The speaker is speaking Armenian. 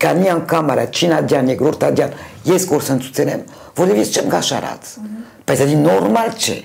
Կանի անգամ արա Չինադյան երկրորդ ադյան ես գործընծուցել եմ, որով ես չեմ գաշարած։ Բայց դա նորմալ չէ։